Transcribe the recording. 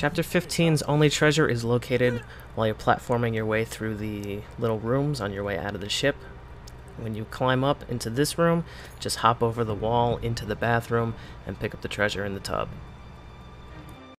Chapter 15's only treasure is located while you're platforming your way through the little rooms on your way out of the ship. When you climb up into this room, just hop over the wall into the bathroom and pick up the treasure in the tub.